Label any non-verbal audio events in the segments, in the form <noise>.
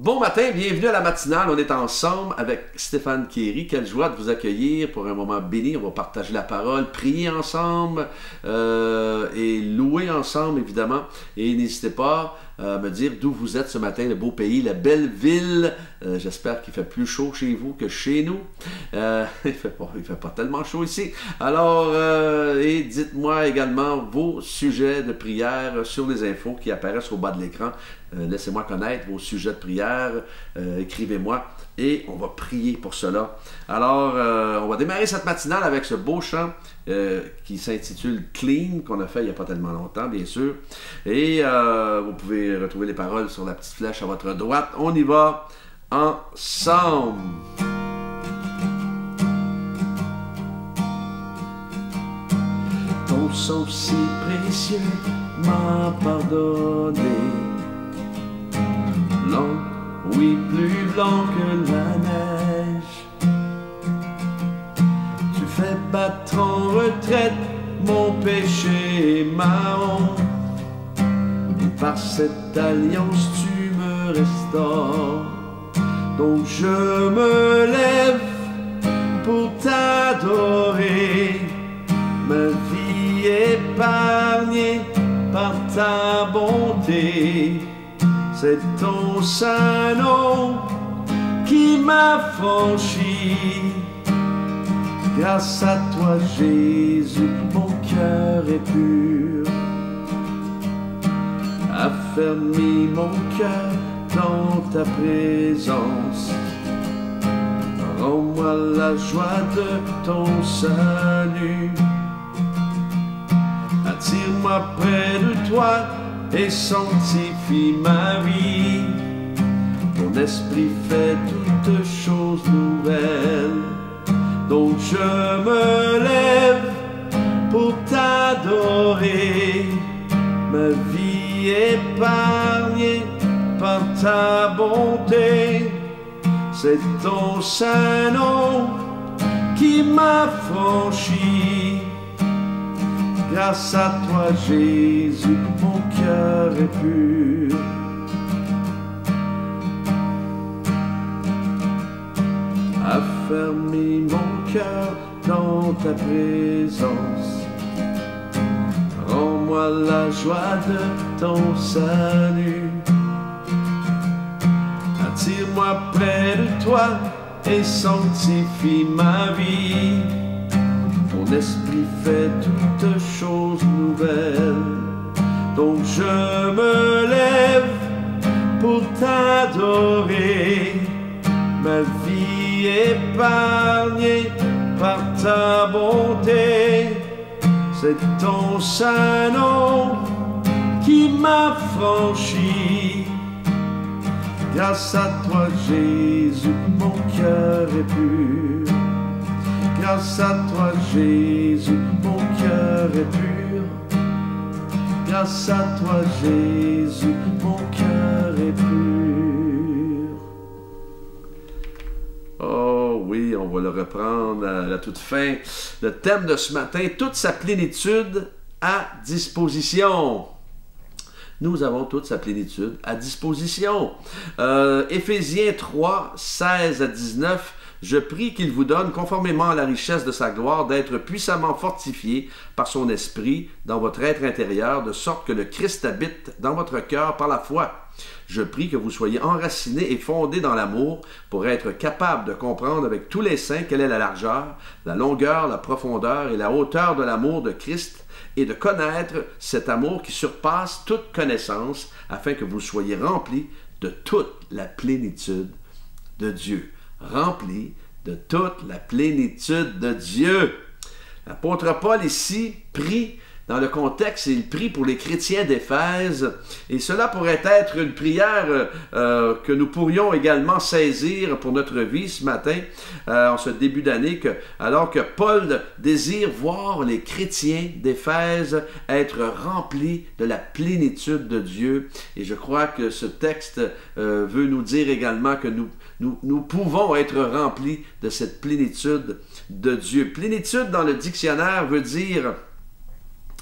Bon matin, bienvenue à la matinale. On est ensemble avec Stéphane Kéry. Quelle joie de vous accueillir pour un moment béni. On va partager la parole, prier ensemble euh, et louer ensemble, évidemment. Et n'hésitez pas à me dire d'où vous êtes ce matin, le beau pays, la belle ville. Euh, j'espère qu'il fait plus chaud chez vous que chez nous. Euh, <laughs> il fait fait pas tellement chaud ici. Alors, et dites-moi également vos sujets de prière sur les infos qui apparaissent au bas de l'écran. Laissez-moi connaître vos sujets de prière. Écrivez-moi et on va prier pour cela. Alors, on va démarrer cette matinale avec ce beau chant euh, qui s'intitule Clean, qu'on a fait il n'y a pas tellement longtemps, bien sûr. Et euh, vous pouvez retrouver les paroles sur la petite flèche à votre droite. On y va ensemble. Ton sang si précieux m'a pardonné. Blanc, oui, plus blanc que la neige fais battre en retraite mon péché ma honte. Par cette alliance, tu me restaures. Donc je me lève pour t'adorer. Ma vie épargnée par ta bonté. C'est ton saint nom qui m'a franchi Grâce à toi Jésus, mon cœur est pur. Affermis mon cœur dans ta présence. Rends-moi la joie de ton salut. Attire-moi près de toi et sanctifie ma vie. Ton esprit fait toutes choses nouvelles. Donc je me lève pour t'adorer, ma vie épargnée par ta bonté. C'est ton saint nom qui m'a franchi. Grâce à toi Jésus, mon cœur est pur. Affermis mon cœur dans ta présence. Rends-moi la joie de ton salut. Attire-moi près de toi et sanctifie ma vie. Ton esprit fait toutes choses nouvelles. Donc je me lève pour t'adorer. Ma vie épargnée par ta bonté. C'est ton saint nom qui m'a franchi. Grâce à toi Jésus, mon cœur est pur. Grâce à toi Jésus, mon cœur est pur. Grâce à toi Jésus, mon cœur est pur. Oh oui, on va le reprendre à la toute fin. Le thème de ce matin, toute sa plénitude à disposition. Nous avons toute sa plénitude à disposition. Euh, Éphésiens 3, 16 à 19. Je prie qu'il vous donne, conformément à la richesse de sa gloire, d'être puissamment fortifié par son esprit dans votre être intérieur, de sorte que le Christ habite dans votre cœur par la foi. Je prie que vous soyez enracinés et fondés dans l'amour pour être capable de comprendre avec tous les saints quelle est la largeur, la longueur, la profondeur et la hauteur de l'amour de Christ et de connaître cet amour qui surpasse toute connaissance afin que vous soyez remplis de toute la plénitude de Dieu. Remplis de toute la plénitude de Dieu. L'apôtre Paul ici prie dans le contexte, il prie pour les chrétiens d'Éphèse. Et cela pourrait être une prière euh, que nous pourrions également saisir pour notre vie ce matin, euh, en ce début d'année, que, alors que Paul désire voir les chrétiens d'Éphèse être remplis de la plénitude de Dieu. Et je crois que ce texte euh, veut nous dire également que nous, nous, nous pouvons être remplis de cette plénitude de Dieu. Plénitude dans le dictionnaire veut dire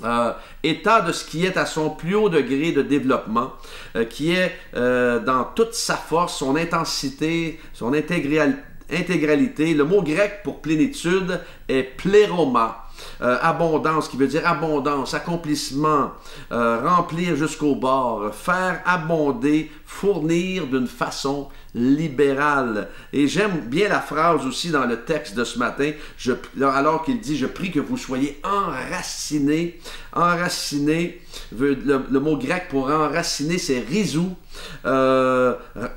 euh, état de ce qui est à son plus haut degré de développement, euh, qui est euh, dans toute sa force, son intensité, son intégralité. Le mot grec pour plénitude est pléroma. Abondance, qui veut dire abondance, accomplissement, remplir jusqu'au bord, faire abonder, fournir d'une façon libéral. Et j'aime bien la phrase aussi dans le texte de ce matin, alors qu'il dit, je prie que vous soyez enracinés. Enracinés, le, le mot grec pour enraciner, c'est rizou, euh,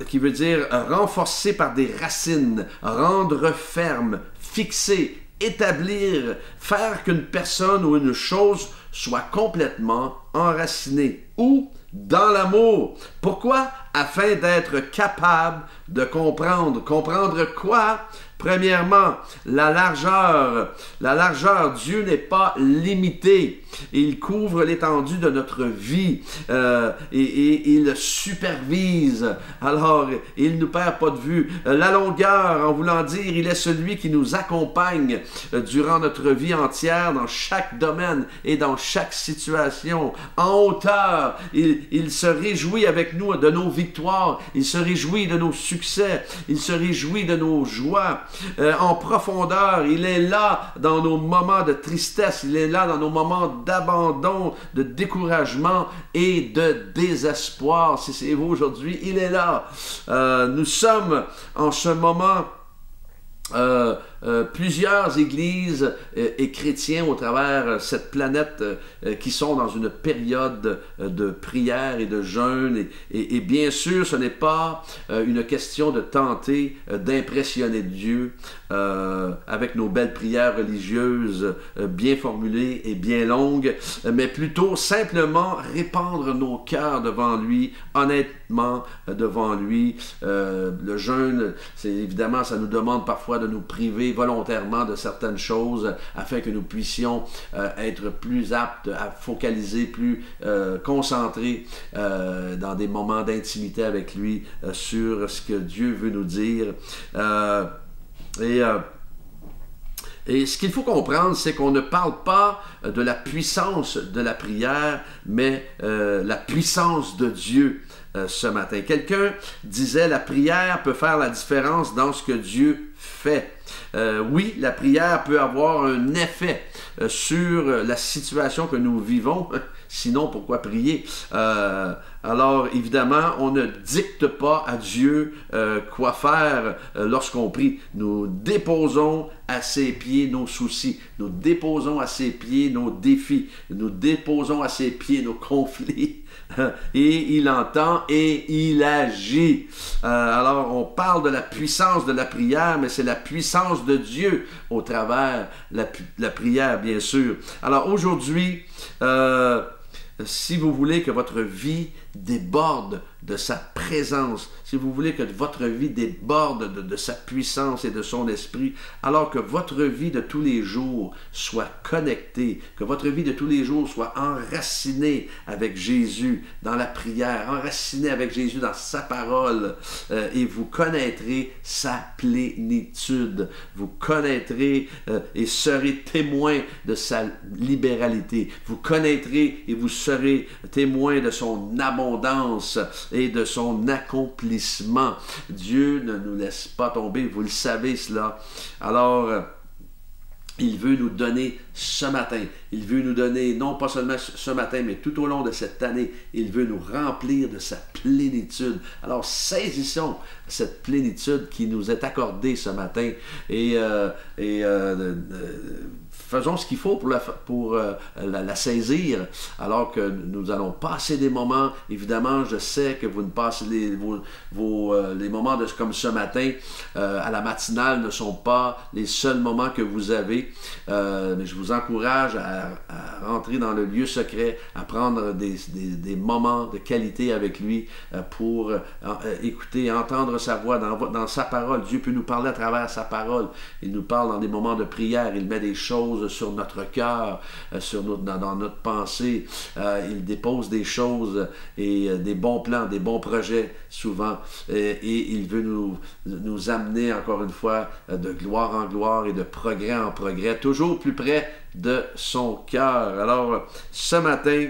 qui veut dire renforcer par des racines, rendre ferme, fixer, établir, faire qu'une personne ou une chose soit complètement enracinée dans l'amour. Pourquoi? Afin d'être capable de comprendre. Comprendre quoi? Premièrement, la largeur. La largeur, Dieu n'est pas limité. Il couvre l'étendue de notre vie euh, et, il supervise. Alors, il ne nous perd pas de vue. La longueur, en voulant dire, il est celui qui nous accompagne euh, durant notre vie entière, dans chaque domaine et dans chaque situation. En hauteur, il, se réjouit avec nous de nos victoires. Il se réjouit de nos succès. Il se réjouit de nos joies. Euh, en profondeur. Il est là dans nos moments de tristesse. Il est là dans nos moments d'abandon, de découragement et de désespoir. Si c'est vous aujourd'hui, il est là. Euh, nous sommes en ce moment euh, euh, plusieurs églises euh, et chrétiens au travers cette planète qui sont dans une période de prière et de jeûne. Et, et bien sûr, ce n'est pas une question de tenter d'impressionner Dieu avec nos belles prières religieuses bien formulées et bien longues, mais plutôt simplement répandre nos cœurs devant lui, honnêtement devant lui. le jeûne, c'est évidemment, ça nous demande parfois de nous priver volontairement de certaines choses afin que nous puissions euh, être plus aptes à focaliser, plus euh, concentrés euh, dans des moments d'intimité avec lui sur ce que Dieu veut nous dire. et et ce qu'il faut comprendre, c'est qu'on ne parle pas de la puissance de la prière, mais la puissance de Dieu. ce matin. Quelqu'un disait la prière peut faire la différence dans ce que Dieu fait. Euh, oui, la prière peut avoir un effet euh, sur la situation que nous vivons. <laughs> Sinon, pourquoi prier? Euh, Alors, évidemment, on ne dicte pas à Dieu quoi faire lorsqu'on prie. Nous déposons à ses pieds nos soucis. Nous déposons à ses pieds nos défis. Nous déposons à ses pieds nos <laughs> conflits. <laughs> et il entend et il agit. Euh, alors on parle de la puissance de la prière, mais c'est la puissance de Dieu au travers la, la prière, bien sûr. Alors aujourd'hui, euh, si vous voulez que votre vie déborde de sa présence, si vous voulez que votre vie déborde de, sa puissance et de son esprit, alors que votre vie de tous les jours soit connectée, que votre vie de tous les jours soit enracinée avec Jésus dans la prière, enracinée avec Jésus dans sa parole, euh, et vous connaîtrez sa plénitude, vous connaîtrez euh, et serez témoin de sa libéralité, vous connaîtrez et vous serez témoin de son abondance et de son accomplissement. Dieu ne nous laisse pas tomber, vous le savez cela. Alors, il veut nous donner ce matin. Il veut nous donner, non pas seulement ce matin, mais tout au long de cette année, il veut nous remplir de sa plénitude. Alors saisissons cette plénitude qui nous est accordée ce matin et, euh, et euh, faisons ce qu'il faut pour, la, pour euh, la, saisir, alors que nous allons passer des moments. Évidemment, je sais que vous ne passez les, vos, euh, les moments de, comme ce matin euh, à la matinale ne sont pas les seuls moments que vous avez, mais je vous encourage à, rentrer dans le lieu secret, à prendre des, des, moments de qualité avec lui pour écouter, entendre sa voix dans, dans sa parole. Dieu peut nous parler à travers sa parole. Il nous parle dans des moments de prière. Il met des choses sur notre cœur, euh, sur notre, dans, notre pensée. Euh, il dépose des choses et des bons plans, des bons projets souvent. Et, il veut nous, nous amener encore une fois de gloire en gloire et de progrès en progrès, toujours plus près de son cœur. Alors, ce matin,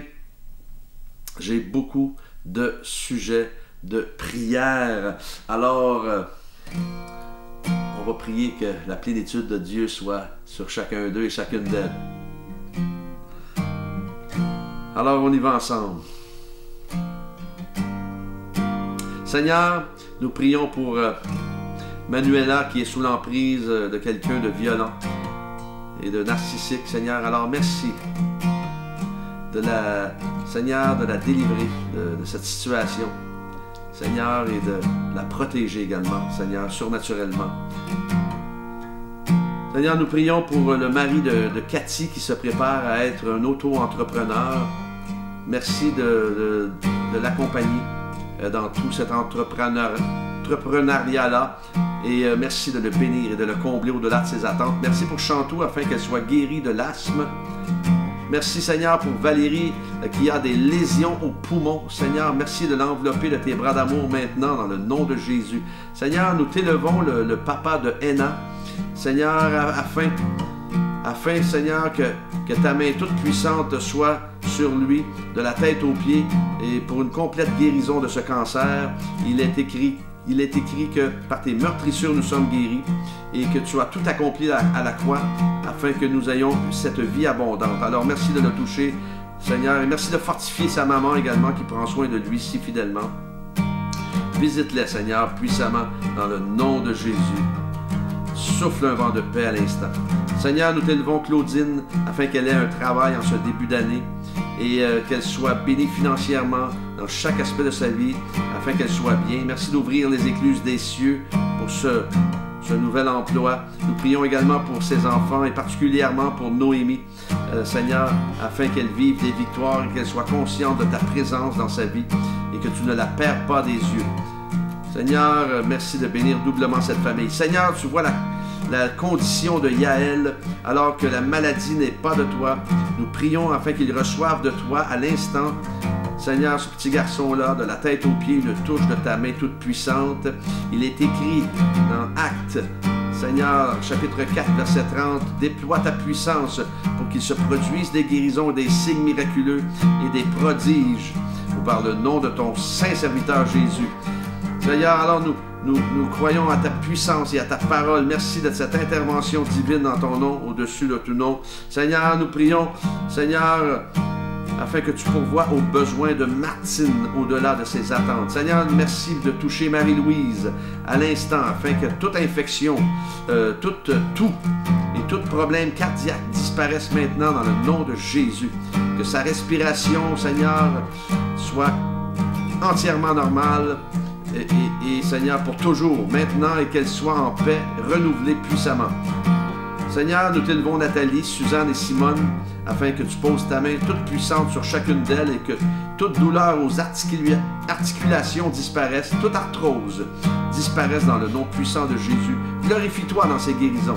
j'ai beaucoup de sujets de prière. Alors, on va prier que la plénitude de Dieu soit sur chacun d'eux et chacune d'elles. Alors on y va ensemble. Seigneur, nous prions pour euh, Manuela qui est sous l'emprise euh, de quelqu'un de violent et de narcissique, Seigneur. Alors merci de la Seigneur de la délivrer de cette situation. Seigneur, et de la protéger également, Seigneur, surnaturellement. Seigneur, nous prions pour le mari de, Cathy qui se prépare à être un auto-entrepreneur. Merci de, l'accompagner euh, dans tout cet entrepreneuriat-là. Et euh, merci de le bénir et de le combler au-delà de ses attentes. Merci pour Chantou afin qu'elle soit guérie de l'asthme. Merci Seigneur pour Valérie euh, qui a des lésions au poumon. Seigneur, merci de l'envelopper de tes bras d'amour maintenant dans le nom de Jésus. Seigneur, nous t'élevons le, papa de Héna. Seigneur, afin, afin Seigneur, que, que ta main toute puissante soit sur lui, de la tête aux pieds, et pour une complète guérison de ce cancer. Il est écrit il est écrit que par tes meurtrissures nous sommes guéris et que tu as tout accompli à, la croix afin que nous ayons cette vie abondante. Alors merci de le toucher, Seigneur, et merci de fortifier sa maman également qui prend soin de lui si fidèlement. Visite-les, Seigneur, puissamment dans le nom de Jésus. Souffle un vent de paix à l'instant. Seigneur, nous t'élevons Claudine afin qu'elle ait un travail en ce début d'année et euh, qu'elle soit bénie financièrement dans chaque aspect de sa vie afin qu'elle soit bien. Merci d'ouvrir les écluses des cieux pour ce, ce nouvel emploi. Nous prions également pour ses enfants et particulièrement pour Noémie, euh, Seigneur, afin qu'elle vive des victoires et qu'elle soit consciente de ta présence dans sa vie et que tu ne la perds pas des yeux. Seigneur, euh, merci de bénir doublement cette famille. Seigneur, tu vois la la condition de Yaël, alors que la maladie n'est pas de toi. Nous prions afin qu'il reçoive de toi à l'instant. Seigneur, ce petit garçon-là, de la tête aux pieds, une touche de ta main toute puissante. Il est écrit dans Seigneur, chapitre 4, verset 30, déploie ta puissance pour qu'il se produise des guérisons, des signes miraculeux et des prodiges. par le nom de ton saint serviteur Jésus. Seigneur, alors nous, nous, croyons à ta puissance et à ta parole. Merci de cette intervention divine dans ton nom, au-dessus de tout nom. Seigneur, nous prions, Seigneur, afin que tu pourvoies aux besoins de Martine au-delà de ses attentes. Seigneur, merci de toucher Marie-Louise à l'instant, afin que toute infection, euh, tout, tout et tout problème cardiaque disparaisse maintenant dans le nom de Jésus. Que sa respiration, Seigneur, soit entièrement normale et, Seigneur, pour toujours, maintenant, et qu'elle soit en paix, renouvelée puissamment. Seigneur, nous t'élevons Nathalie, Suzanne et Simone, afin que tu poses ta main toute puissante sur chacune d'elles et que toute douleur aux articulations disparaisse, toute arthrose disparaisse dans le nom puissant de Jésus. Glorifie-toi dans ces guérisons.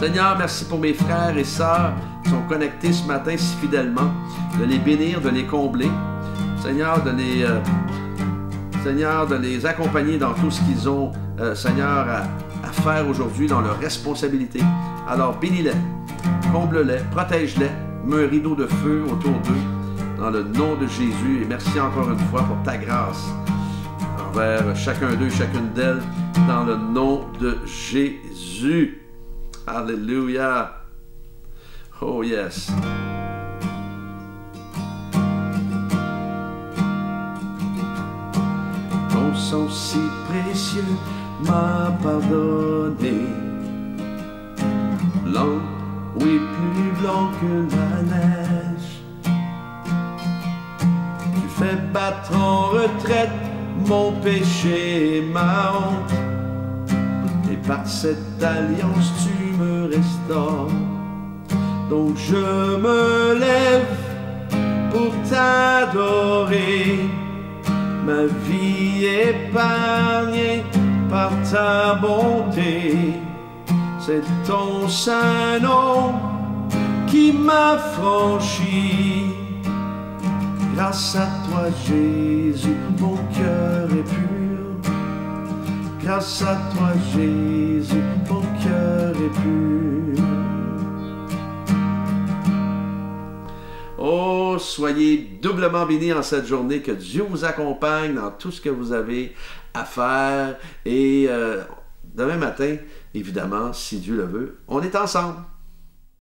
Seigneur, merci pour mes frères et sœurs qui sont connectés ce matin si fidèlement, de les bénir, de les combler. Seigneur, de les... Euh, Seigneur, de les accompagner dans tout ce qu'ils ont, euh, Seigneur, faire aujourd'hui dans leurs responsabilités. Alors bénis-les, comble-les, protège-les, mets un rideau de feu autour d'eux, dans le nom de Jésus. Et merci encore une fois pour ta grâce envers chacun d'eux, chacune d'elles, dans le nom de Jésus. Alléluia. Oh yes. sont si précieux m'a pardonné. Blanc, oui, plus blanc que la neige. Tu fais battre en retraite mon péché et ma honte. Et par cette alliance, tu me restaures. Donc je me lève pour t'adorer ma vie épargnée par ta bonté. c'est ton saint nom qui m'a franchi. Grâce à toi, Jésus, mon cœur est pur. Grâce à toi, Jésus, mon cœur est pur. Oh, soyez doublement bénis en cette journée, que Dieu vous accompagne dans tout ce que vous avez à faire. Et euh, demain matin, évidemment, si Dieu le veut, on est ensemble.